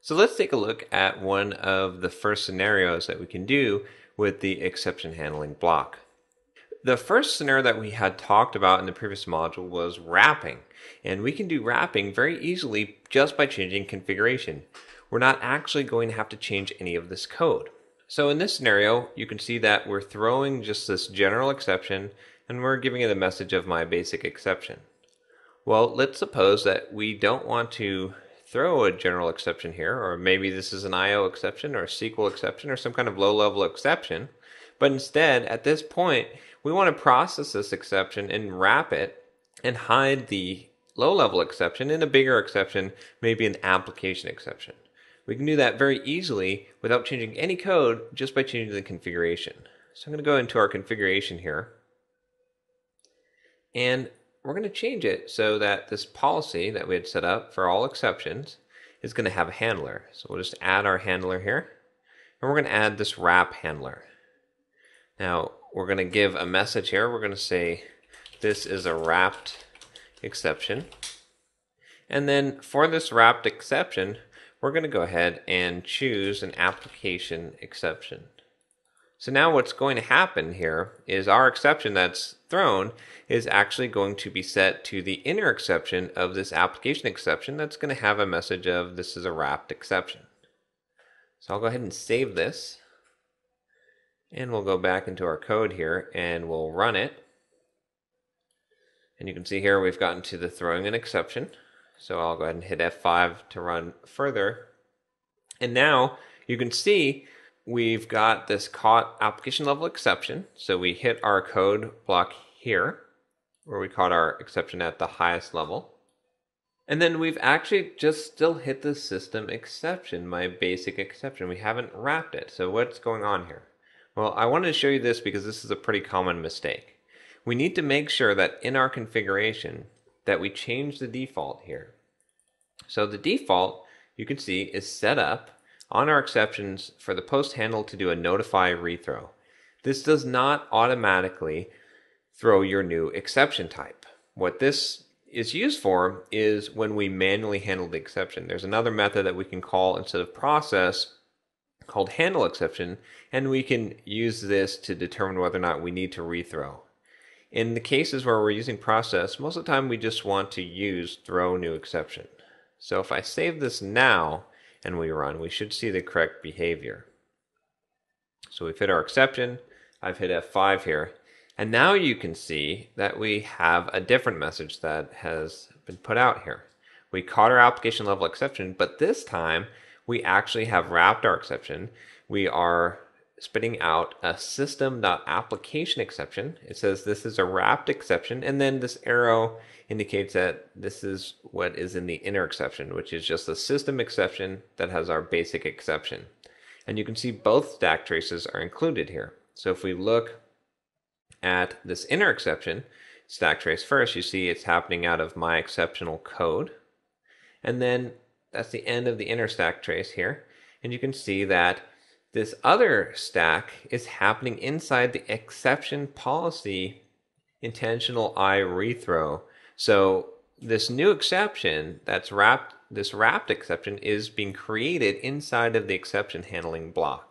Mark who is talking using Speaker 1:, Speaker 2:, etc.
Speaker 1: So let's take a look at one of the first scenarios that we can do with the exception handling block. The first scenario that we had talked about in the previous module was wrapping. And we can do wrapping very easily just by changing configuration. We're not actually going to have to change any of this code. So in this scenario, you can see that we're throwing just this general exception and we're giving it a message of my basic exception. Well, let's suppose that we don't want to throw a general exception here, or maybe this is an IO exception or a SQL exception or some kind of low level exception. But instead, at this point, we want to process this exception and wrap it and hide the low level exception in a bigger exception, maybe an application exception. We can do that very easily without changing any code just by changing the configuration. So I'm going to go into our configuration here. And we're going to change it so that this policy that we had set up for all exceptions is going to have a handler. So we'll just add our handler here. And we're going to add this wrap handler. Now, we're going to give a message here. We're going to say this is a wrapped exception. And then for this wrapped exception, we're going to go ahead and choose an application exception. So now what's going to happen here is our exception that's thrown is actually going to be set to the inner exception of this application exception that's going to have a message of this is a wrapped exception. So I'll go ahead and save this. And we'll go back into our code here and we'll run it. And you can see here we've gotten to the throwing an exception. So I'll go ahead and hit F5 to run further. And now you can see we've got this caught application level exception. So we hit our code block here, where we caught our exception at the highest level. And then we've actually just still hit the system exception, my basic exception. We haven't wrapped it. So what's going on here? Well, I wanted to show you this because this is a pretty common mistake. We need to make sure that in our configuration that we change the default here. So the default, you can see, is set up on our exceptions for the post handle to do a notify rethrow. This does not automatically throw your new exception type. What this is used for is when we manually handle the exception. There's another method that we can call instead of process called handle exception, and we can use this to determine whether or not we need to rethrow. In the cases where we're using process, most of the time we just want to use throw new exception. So if I save this now, and we run, we should see the correct behavior. So we've hit our exception. I've hit F5 here. And now you can see that we have a different message that has been put out here. We caught our application level exception, but this time we actually have wrapped our exception. We are spitting out a system.application exception. It says this is a wrapped exception, and then this arrow indicates that this is what is in the inner exception, which is just a system exception that has our basic exception. And you can see both stack traces are included here. So if we look at this inner exception, stack trace first, you see it's happening out of my exceptional code. And then that's the end of the inner stack trace here. And you can see that this other stack is happening inside the exception policy intentional I rethrow. So this new exception that's wrapped, this wrapped exception is being created inside of the exception handling block.